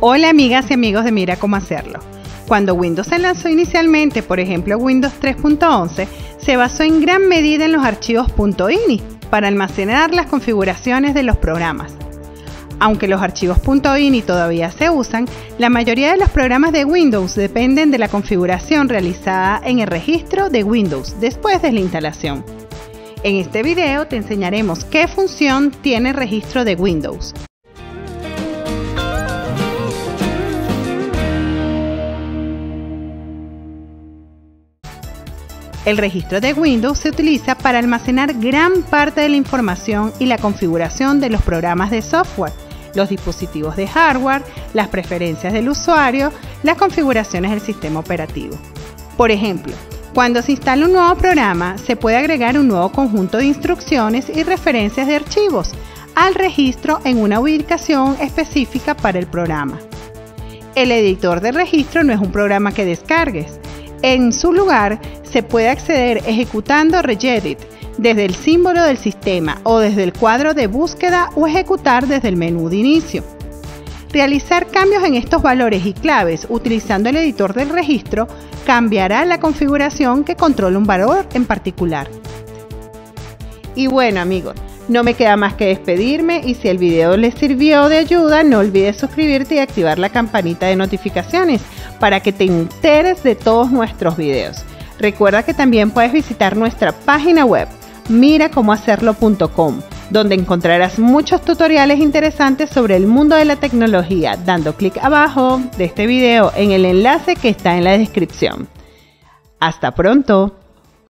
Hola amigas y amigos de Mira cómo hacerlo. Cuando Windows se lanzó inicialmente, por ejemplo Windows 3.11, se basó en gran medida en los archivos .ini para almacenar las configuraciones de los programas. Aunque los archivos .ini todavía se usan, la mayoría de los programas de Windows dependen de la configuración realizada en el registro de Windows después de la instalación. En este video te enseñaremos qué función tiene el registro de Windows. El registro de Windows se utiliza para almacenar gran parte de la información y la configuración de los programas de software, los dispositivos de hardware, las preferencias del usuario, las configuraciones del sistema operativo. Por ejemplo, cuando se instala un nuevo programa, se puede agregar un nuevo conjunto de instrucciones y referencias de archivos al registro en una ubicación específica para el programa. El editor de registro no es un programa que descargues. En su lugar, se puede acceder ejecutando regedit desde el símbolo del sistema o desde el cuadro de búsqueda o ejecutar desde el menú de inicio. Realizar cambios en estos valores y claves utilizando el editor del registro cambiará la configuración que controla un valor en particular. Y bueno amigos, no me queda más que despedirme y si el video les sirvió de ayuda, no olvides suscribirte y activar la campanita de notificaciones para que te enteres de todos nuestros videos. Recuerda que también puedes visitar nuestra página web miracomohacerlo.com, donde encontrarás muchos tutoriales interesantes sobre el mundo de la tecnología, dando clic abajo de este video en el enlace que está en la descripción. Hasta pronto.